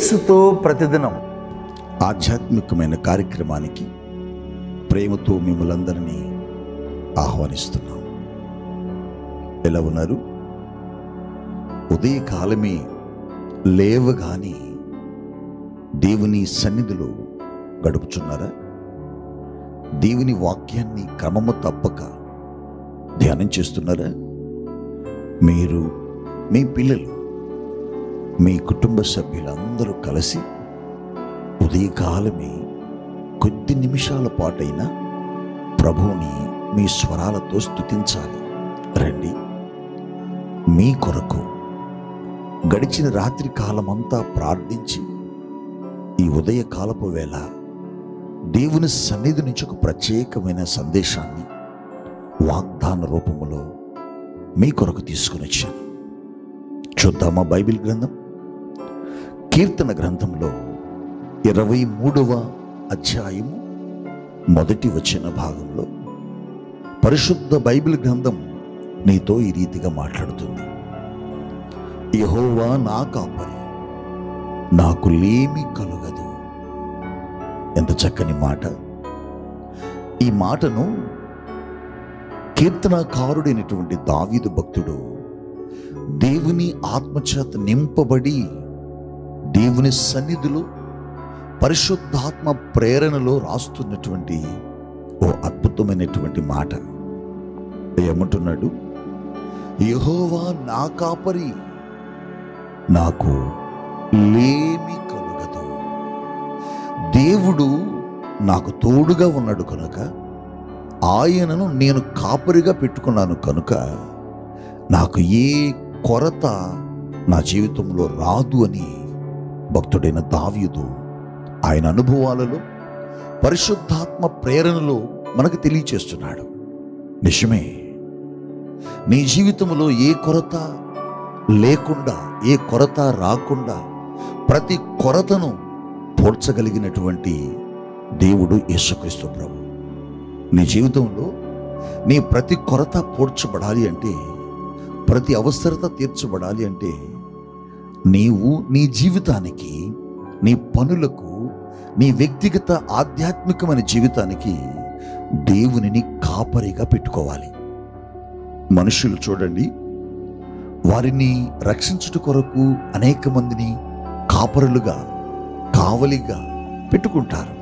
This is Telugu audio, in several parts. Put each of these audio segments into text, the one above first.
యేసుతో ప్రతిదినం ఆధ్యాత్మికమైన కార్యక్రమానికి ప్రేమతో మిమ్మలందరినీ ఆహ్వానిస్తున్నాం. ఎలా ఉన్నారు? ఉదయకాలమే లేవగాని దేవుని సన్నిధిలో గడుపుచున్నారా? దేవుని వాక్యాన్ని క్రమము తప్పక ధ్యానం చేస్తున్నారా? మీరు మీ పిల్లలు మీ కుటుంబ సభ్యులందరూ కలిసి ఉదయకాలమే కొద్ది నిమిషాల పాటైనా ప్రభువుని మీ స్వరాలతో స్తుతించాలి. రండి. మీ కొరకు గడిచిన రాత్రి కాలమంతా ప్రార్థించి ఈ ఉదయకాలపు వేళ దేవుని సన్నిధి నుంచి ఒక ప్రత్యేకమైన సందేశాన్ని వాగ్దాన రూపములో మీ కొరకు తీసుకుని వచ్చాను. చూద్దామా బైబిల్ గ్రంథం? కీర్తన గ్రంథంలో ఇరవై మూడవ అధ్యాయము మొదటి వచ్చిన భాగంలో పరిశుద్ధ బైబిల్ గ్రంథం నీతో ఈ రీతిగా మాట్లాడుతుంది. యహోవా నా కాపరి నాకు లేమి కలుగదు. ఎంత చక్కని మాట. ఈ మాటను కీర్తనకారుడైనటువంటి దావీదు భక్తుడు దేవుని ఆత్మచేత నింపబడి దేవుని సన్నిధిలో పరిశుద్ధాత్మ ప్రేరణలో రాస్తున్నటువంటి ఓ అద్భుతమైనటువంటి మాట. ఏమంటున్నాడు? యహోవా నా కాపరి నాకు లేమి కలుగదు. దేవుడు నాకు తోడుగా ఉన్నాడు కనుక ఆయనను నేను కాపరిగా పెట్టుకున్నాను కనుక నాకు ఏ కొరత నా జీవితంలో రాదు అని భక్తుడైన దావ్యుదు ఆయన అనుభవాలలో పరిశుద్ధాత్మ ప్రేరణలో మనకు తెలియచేస్తున్నాడు. నిజమే నీ జీవితంలో ఏ కొరత లేకుండా ఏ కొరత రాకుండా ప్రతి కొరతను పోడ్చగలిగినటువంటి దేవుడు యేసుక్రీస్తు ప్రభు. నీ జీవితంలో నీ ప్రతి కొరత పోడ్చబడాలి అంటే ప్రతి అవసరత తీర్చబడాలి అంటే నీవు నీ జీవితానికి నీ పనులకు నీ వ్యక్తిగత ఆధ్యాత్మికమైన జీవితానికి దేవునిని కాపరిగా పెట్టుకోవాలి. మనుషులు చూడండి వారిని రక్షించుట కొరకు అనేక మందిని కాపరులుగా కావలిగా పెట్టుకుంటారు.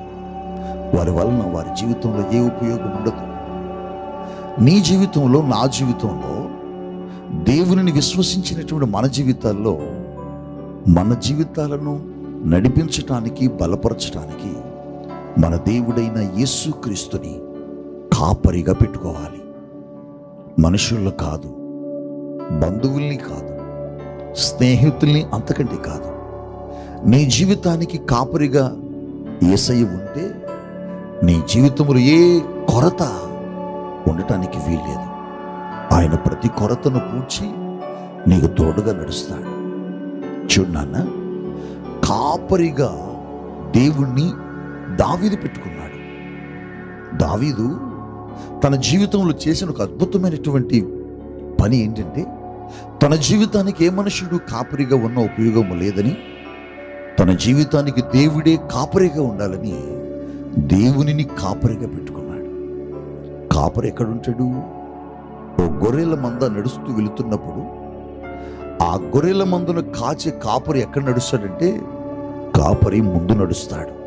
వారి వలన వారి జీవితంలో ఏ ఉపయోగం ఉండదు. నీ జీవితంలో నా జీవితంలో దేవునిని విశ్వసించినటువంటి మన జీవితాల్లో మన జీవితాలను నడిపించటానికి బలపరచటానికి మన దేవుడైన యేసుక్రీస్తుని కాపరిగా పెట్టుకోవాలి. మనుషుల్లో కాదు బంధువుల్ని కాదు స్నేహితుల్ని అంతకంటే కాదు. నీ జీవితానికి కాపరిగా ఏసయ్య ఉంటే నీ జీవితంలో ఏ కొరత ఉండటానికి వీల్లేదు. ఆయన ప్రతి కొరతను పూడ్చి నీకు తోడుగా నడుస్తాడు. చూడు నాన్న కాపరిగా దేవుణ్ణి దావీదు పెట్టుకున్నాడు. దావీదు తన జీవితంలో చేసిన ఒక అద్భుతమైనటువంటి పని ఏంటంటే తన జీవితానికి ఏ మనుషుడు కాపరిగా ఉన్న ఉపయోగం లేదని తన జీవితానికి దేవుడే కాపరిగా ఉండాలని దేవునిని కాపరిగా పెట్టుకున్నాడు. కాపరి ఎక్కడుంటాడు? ఓ గొర్రెల మంద నడుస్తూ వెళుతున్నప్పుడు ఆ గొర్రెల మందును కాచే కాపరి ఎక్కడ నడుస్తాడంటే కాపరి ముందు నడుస్తాడు.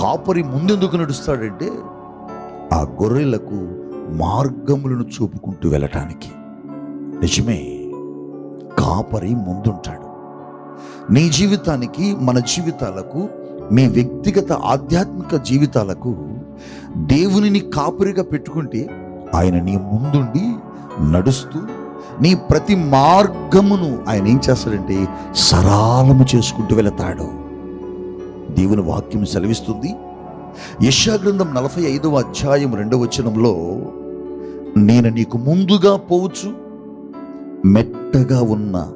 కాపరి ముందెందుకు నడుస్తాడంటే ఆ గొర్రెలకు మార్గములను చూపుకుంటూ వెళ్ళటానికి. నిజమే కాపరి ముందుంటాడు. నీ జీవితానికి మన జీవితాలకు మీ వ్యక్తిగత ఆధ్యాత్మిక జీవితాలకు దేవునిని కాపరిగా పెట్టుకుంటే ఆయన నీ ముందుండి నడుస్తూ నీ ప్రతి మార్గమును ఆయన ఏం చేస్తాడంటే సరాలము చేసుకుంటూ వెళతాడు. దేవుని వాక్యం సెలవిస్తుంది. యశాగ్రంథం నలభై ఐదవ అధ్యాయం రెండవ వచనంలో నేను నీకు ముందుగా పోవచ్చు మెట్టగా ఉన్న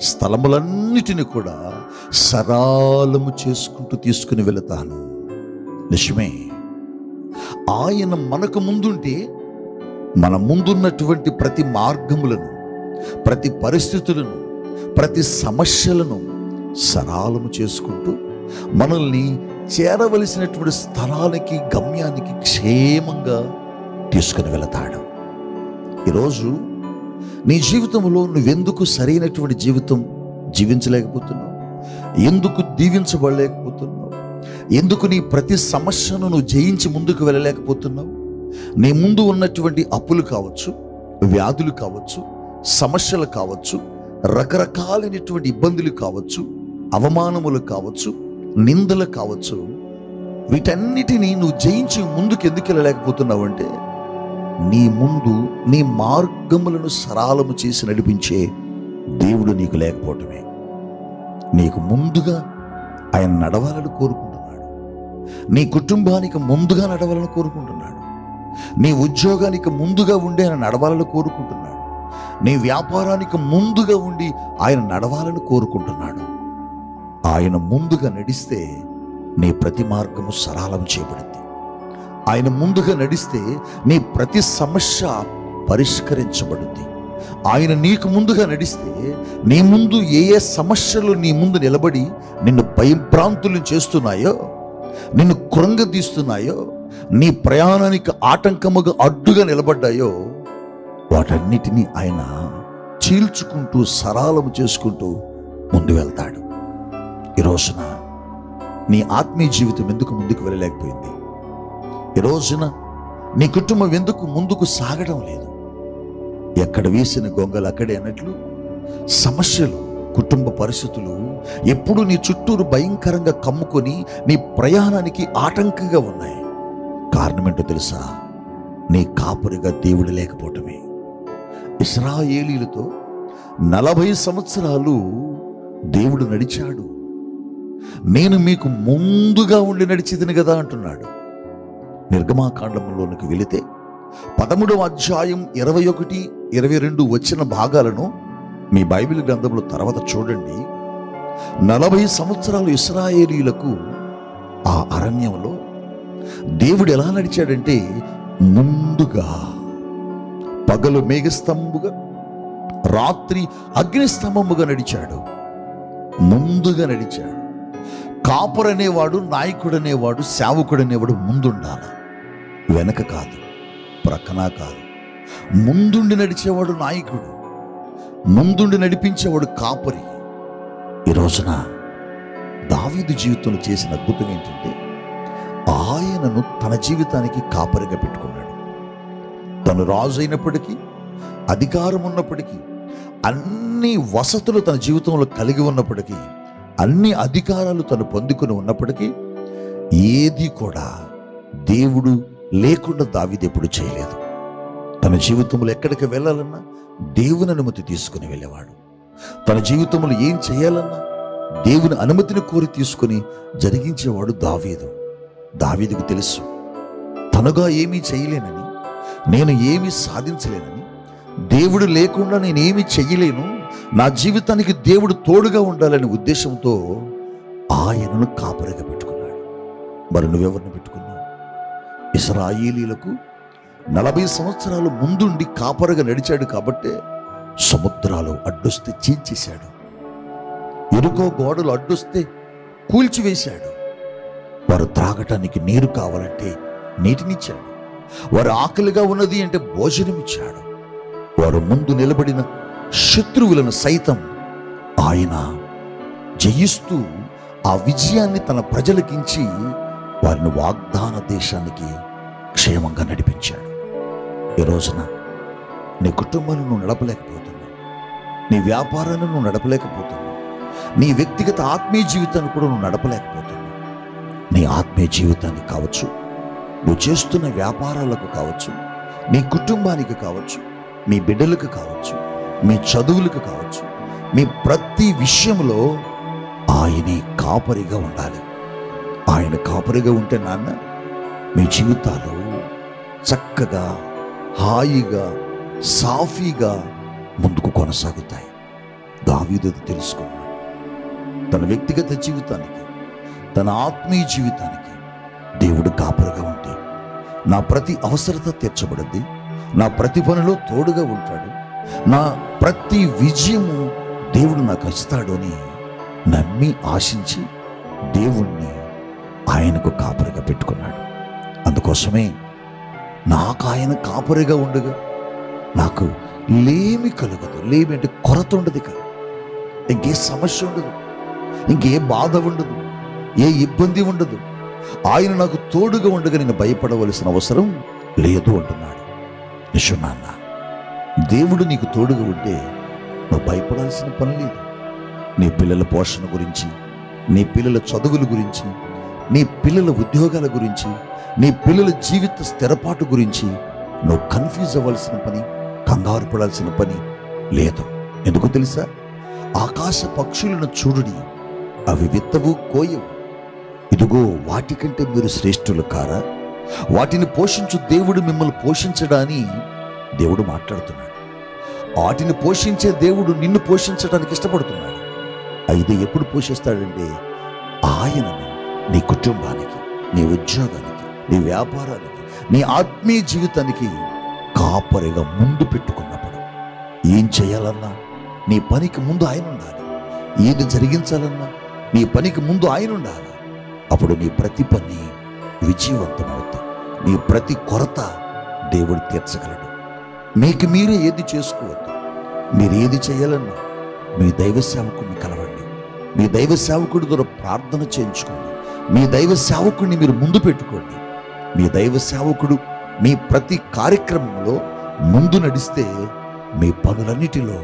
స్థలములన్నిటిని కూడా సరాలము చేసుకుంటూ తీసుకుని వెళతాను. నిజమే ఆయన మనకు ముందుంటే మన ముందున్నటువంటి ప్రతి మార్గములను ప్రతి పరిస్థితులను ప్రతి సమస్యలను సరాలము చేసుకుంటూ మనల్ని చేరవలసినటువంటి స్థలానికి గమ్యానికి క్షేమంగా తీసుకుని వెళతాడు. ఈరోజు నీ జీవితంలో నువ్వెందుకు సరైనటువంటి జీవితం జీవించలేకపోతున్నావు? ఎందుకు దీవించబడలేకపోతున్నావు? ఎందుకు నీ ప్రతి సమస్యను నువ్వు జయించి ముందుకు వెళ్ళలేకపోతున్నావు? నీ ముందు ఉన్నటువంటి అప్పులు కావచ్చు వ్యాధులు కావచ్చు సమస్యలు కావచ్చు రకరకాలైనటువంటి ఇబ్బందులు కావచ్చు అవమానములు కావచ్చు నిందలు కావచ్చు వీటన్నిటినీ నువ్వు జయించి ముందుకు ఎందుకు వెళ్ళలేకపోతున్నావు అంటే నీ ముందు నీ మార్గములను సరాలము చేసి నడిపించే దేవుడు నీకు లేకపోవటమే. నీకు ముందుగా ఆయన నడవాలని కోరుకుంటున్నాడు. నీ కుటుంబానికి ముందుగా నడవాలని కోరుకుంటున్నాడు. నీ ఉద్యోగానికి ముందుగా ఉండే ఆయన నడవాలని కోరుకుంటున్నాడు. నీ వ్యాపారానికి ముందుగా ఉండి ఆయన నడవాలని కోరుకుంటున్నాడు. ఆయన ముందుగా నడిస్తే నీ ప్రతి మార్గము సరళం చేయబడింది. ఆయన ముందుగా నడిస్తే నీ ప్రతి సమస్య పరిష్కరించబడుద్ది. ఆయన నీకు ముందుగా నడిస్తే నీ ముందు ఏ ఏ సమస్యలు నీ ముందు నిలబడి నిన్ను భయభ్రాంతులు చేస్తున్నాయో నిన్ను కృంగదీస్తున్నాయో నీ ప్రయాణానికి ఆటంకముగా అడ్డుగా నిలబడ్డాయో వాటన్నిటినీ ఆయన చీల్చుకుంటూ సరాలము చేసుకుంటూ ముందు వెళ్తాడు. ఈ రోజున నీ ఆత్మీయ జీవితం ఎందుకు ముందుకు వెళ్ళలేకపోయింది? ఈ రోజున నీ కుటుంబం ఎందుకు ముందుకు సాగడం లేదు? ఎక్కడ వేసిన గొంగలు అక్కడే అన్నట్లు సమస్యలు కుటుంబ పరిస్థితులు ఎప్పుడు నీ చుట్టూరు భయంకరంగా కమ్ముకొని నీ ప్రయాణానికి ఆటంకంగా ఉన్నాయి. కారణం ఏంటో తెలుసా? నీ కాపురిగా దేవుడు లేకపోవటమే. ఇస్రాయేలీలతో నలభై సంవత్సరాలు దేవుడు నడిచాడు. నేను మీకు ముందుగా ఉండి నడిచేదిని కదా అంటున్నాడు. నిర్గమాకాండంలోనికి వెళితే పదమూడవ అధ్యాయం ఇరవై ఒకటి ఇరవై రెండు వచ్చిన భాగాలను మీ బైబిల్ గ్రంథంలో తర్వాత చూడండి. నలభై సంవత్సరాలు ఇస్రాయేలీలకు ఆ అరణ్యంలో దేవుడు ఎలా నడిచాడంటే ముందుగా పగలు మేఘస్తంభుగా రాత్రి అగ్నిస్తంభముగా నడిచాడు. ముందుగా నడిచాడు. కాపురు అనేవాడు నాయకుడు అనేవాడు సేవకుడు అనేవాడు ముందుండాలి. వెనక కాదు ప్రక్కన కాదు. ముందుండి నడిచేవాడు నాయకుడు ముందుండి నడిపించేవాడు కాపరి. ఈ రోజున దావీదు జీవితంలో చేసిన అద్భుతం ఏంటంటే ఆయనను తన జీవితానికి కాపరిగా పెట్టుకున్నాడు. తను రాజు అయినప్పటికీ అధికారం ఉన్నప్పటికీ అన్ని వసతులు తన జీవితంలో కలిగి ఉన్నప్పటికీ అన్ని అధికారాలు తను పొందుకుని ఉన్నప్పటికీ ఏది కూడా దేవుడు లేకుండా దావీదు ఎప్పుడు చేయలేదు. తన జీవితంలో ఎక్కడికి వెళ్ళాలన్నా దేవుని అనుమతి తీసుకుని వెళ్ళేవాడు. తన జీవితంలో ఏం చేయాలన్నా దేవుని అనుమతిని కోరి తీసుకుని జరిగించేవాడు దావీదు. దావీదుకు తెలుసు తనుగా ఏమీ చేయలేనని నేను ఏమీ సాధించలేనని దేవుడు లేకుండా నేనేమి చెయ్యలేను నా జీవితానికి దేవుడు తోడుగా ఉండాలనే ఉద్దేశంతో ఆయనను కాపరిగా పెట్టుకున్నాడు. మరి నువ్వెవరిని పెట్టుకున్నావు? ఇసరాయిలీలకు నలభై సంవత్సరాలు ముందుండి కాపరగా నడిచాడు కాబట్టే సముద్రాలు అడ్డొస్తే చీల్చేశాడు. ఎరుకో గోడలు అడ్డొస్తే కూల్చివేశాడు. వారు త్రాగటానికి నీరు కావాలంటే నీటినిచ్చాడు. వారు ఆకలిగా ఉన్నది అంటే భోజనం ఇచ్చాడు వారు ముందు నిలబడిన శత్రువులను సైతం ఆయన జయిస్తూ ఆ విజయాన్ని తన ప్రజలకించి వారిని వాగ్దాన దేశానికి క్షేమంగా నడిపించాడు. ఈ రోజున నీ కుటుంబాన్ని నువ్వు నడపలేకపోతున్నావు. నీ వ్యాపారాన్ని నువ్వు నడపలేకపోతున్నావు. నీ వ్యక్తిగత ఆత్మీయ జీవితాన్ని కూడా నువ్వు నడపలేకపోతున్నావు. నీ ఆత్మీయ జీవితాన్ని కావచ్చు నువ్వు చేస్తున్న వ్యాపారాలకు కావచ్చు మీ కుటుంబానికి కావచ్చు మీ బిడ్డలకు కావచ్చు మీ చదువులకు కావచ్చు మీ ప్రతి విషయంలో ఆయనే కాపరిగా ఉండాలి. ఆయన కాపరిగా ఉంటే నాన్న మీ జీవితాలు చక్కగా హాయిగా సాఫీగా ముందుకు కొనసాగుతాయి. దావీదు తెలుసుకున్నాడు. తన వ్యక్తిగత జీవితానికి తన ఆత్మీయ జీవితానికి నా ప్రతి అవసరత తీర్చబడింది. నా ప్రతి పనిలో తోడుగా ఉంటాడు. నా ప్రతి విజయము దేవుడు నాకు ఇస్తాడు అని నమ్మి ఆశించి దేవుణ్ణి ఆయనకు కాపరిగా పెట్టుకున్నాడు. అందుకోసమే నాకు ఆయన కాపరిగా ఉండగా. నాకు లేమి కలగదు. లేమి అంటే కొరత ఉండదు ఇక. ఇంకే సమస్య ఉండదు. ఇంకే బాధ ఉండదు. ఏ ఇబ్బంది ఉండదు. ఆయన నాకు తోడుగా ఉండగా నేను భయపడవలసిన అవసరం లేదు అంటున్నాడు. నిషునాన్న దేవుడు నీకు తోడుగా ఉంటే నువ్వు భయపడాల్సిన పని లేదు. నీ పిల్లల పోషణ గురించి నీ పిల్లల చదువుల గురించి నీ పిల్లల ఉద్యోగాల గురించి నీ పిల్లల జీవిత స్థిరపాటు గురించి నువ్వు కన్ఫ్యూజ్ అవ్వాల్సిన పని కంగారు పడాల్సిన పని లేదు. ఎందుకు తెలుసా? ఆకాశ పక్షులను చూడుడి అవి విత్తవు కోయవు. ఇదిగో వాటికంటే మీరు శ్రేష్ఠులు కారా? వాటిని పోషించు దేవుడు మిమ్మల్ని పోషించడాని దేవుడు మాట్లాడుతున్నాడు. వాటిని పోషించే దేవుడు నిన్ను పోషించడానికి ఇష్టపడుతున్నాడు. అయితే ఎప్పుడు పోషిస్తాడంటే ఆయనను నీ కుటుంబానికి నీ ఉద్యోగానికి నీ వ్యాపారానికి నీ ఆత్మీయ జీవితానికి కాపరిగా ముందు పెట్టుకున్నప్పుడు ఏం చేయాలన్నా నీ పనికి ముందు ఆయన ఉండాలి. ఏది జరిగించాలన్నా నీ పనికి ముందు ఆయన ఉండాలి. అప్పుడు నీ ప్రతి పని విజయవంతమవుతుంది. నీ ప్రతి కొరత దేవుడు తీర్చగలడు. మీకు మీరే ఏది చేసుకోవద్దు. మీరు ఏది చేయాలన్నా మీ దైవ సేవకుడిని కలవండి. మీ దైవ సేవకుడి ద్వారా ప్రార్థన చేయించుకోండి. మీ దైవ సేవకుడిని మీరు ముందు పెట్టుకోండి. మీ దైవ సేవకుడు మీ ప్రతి కార్యక్రమంలో ముందు నడిస్తే మీ పనులన్నిటిలో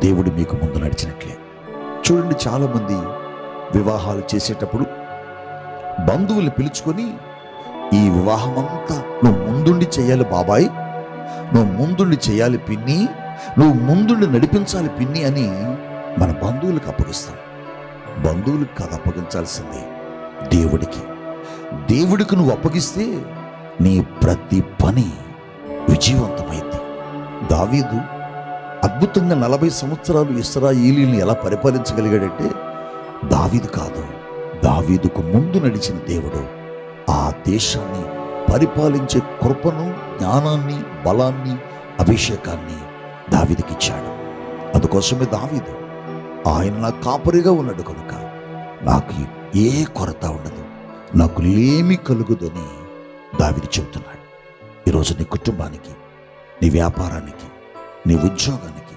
దేవుడు మీకు ముందు నడిచినట్లే. చూడండి చాలామంది వివాహాలు చేసేటప్పుడు బంధువులు పిలుచుకొని ఈ వివాహం అంతా నువ్వు ముందుండి చేయాలి బాబాయ్. నువ్వు ముందుండి చేయాలి పిన్ని. నువ్వు ముందుండి నడిపించాలి పిన్ని అని మన బంధువులకు అప్పగిస్తాం. బంధువులకు కాదు అప్పగించాల్సింది దేవుడికి. దేవుడికి నువ్వు అప్పగిస్తే నీ ప్రతి పని విజయవంతమైంది దావీదు అద్భుతంగా నలభై సంవత్సరాలు ఇస్రాయిలీని ఎలా పరిపాలించగలిగాడంటే దావీదు కాదు. దావీదుకు ముందు నడిచిన దేవుడు. ఆ దేశాన్ని పరిపాలించే కృపను జ్ఞానాన్ని బలాన్ని అభిషేకాన్ని దావీదుకిచ్చాడు. అందుకోసమే దావీదు ఆయన నా కాపరిగా ఉన్నాడు కనుక నాకు ఏ కొరత ఉండదు. నాకు లేమి కలుగుదని దావిది చెబుతున్నాడు. ఈరోజు నీ కుటుంబానికి నీ వ్యాపారానికి నీ ఉద్యోగానికి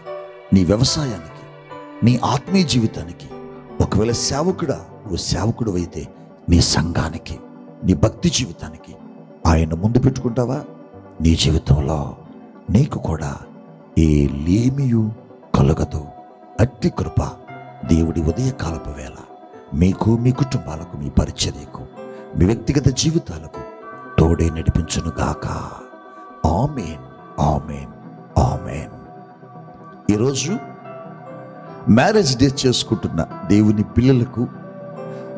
నీ వ్యవసాయానికి నీ ఆత్మీయ జీవితానికి ఒకవేళ సేవకుడా నువ్వు సేవకుడు అయితే నీ సంఘానికి నీ భక్తి జీవితానికి ఆయన ముందు పెట్టుకుంటావా? నీ జీవితంలో నీకు కూడా ఏ లేమియు కలగదు. అట్టి కృప దేవుడి ఉదయకాలపు వేళ మీకు మీ కుటుంబాలకు మీ పరిచర్యకు మీ వ్యక్తిగత జీవితాలకు తోడే నడిపించును గాక. Amen amen amen. ఈరోజు మ్యారేజ్ డే చేసుకుంటున్న దేవుని పిల్లలకు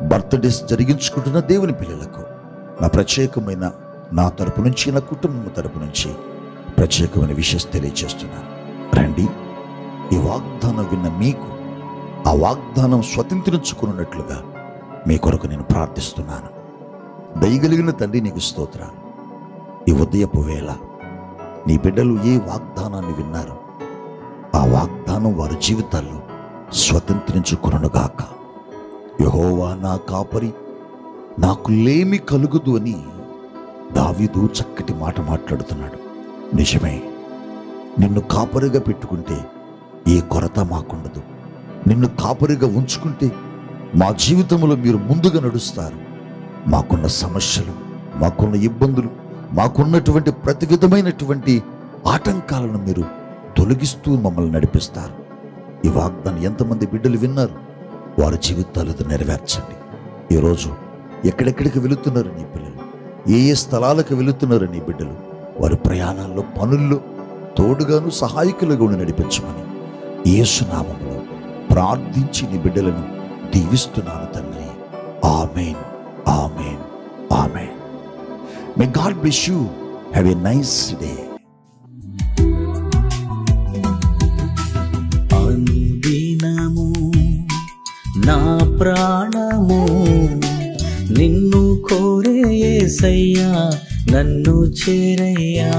బర్త్డేస్ జరిగించుకుంటున్న దేవుని పిల్లలకు నా ప్రత్యేకమైన నా తరపు నుంచి నా కుటుంబం తరపు నుంచి ప్రత్యేకమైన విషయం తెలియజేస్తున్నాను. రండి ఈ వాగ్దానం విన్న మీకు ఆ వాగ్దానం స్వతంత్రించుకున్నట్లుగా మీ కొరకు నేను ప్రార్థిస్తున్నాను. దయగలిగిన తండ్రి నీకు స్తోత్రాలు. ఈ ఉదయపు వేళ నీ బిడ్డలు ఏ వాగ్దానాన్ని విన్నారు ఆ వాగ్దానం వారి జీవితాల్లో స్వతంత్రించుకొనుగాక. యహోవా నా కాపరి నాకు లేమి కలుగుదు అని దావిదు చక్కటి మాట మాట్లాడుతున్నాడు. నిజమే నిన్ను కాపరిగా పెట్టుకుంటే ఏ కొరత మాకుండదు. నిన్ను కాపరిగా ఉంచుకుంటే మా జీవితంలో మీరు ముందుగా నడుస్తారు. మాకున్న సమస్యలు మాకున్న ఇబ్బందులు మాకున్నటువంటి ప్రతి విధమైనటువంటి ఆటంకాలను మీరు తొలగిస్తూ మమ్మల్ని నడిపిస్తారు. ఈ వాగ్దాన్ని ఎంతమంది బిడ్డలు విన్నారు? వారి జీవితాలతో నెరవేర్చండి. ఈరోజు ఎక్కడెక్కడికి వెళుతున్నారు నీ పిల్లలు? ఏ ఏ స్థలాలకు వెళుతున్నారు నీ బిడ్డలు? వారి ప్రయాణాల్లో పనుల్లో తోడుగాను సహాయకులుగా ఉండి నడిపించమని యేసునామంలో ప్రార్థించి నీ బిడ్డలను దీవిస్తున్నాను తండ్రి. Amen. Amen. Amen. May God bless you have a nice day నిన్ను నన్ను చేరయ్యా.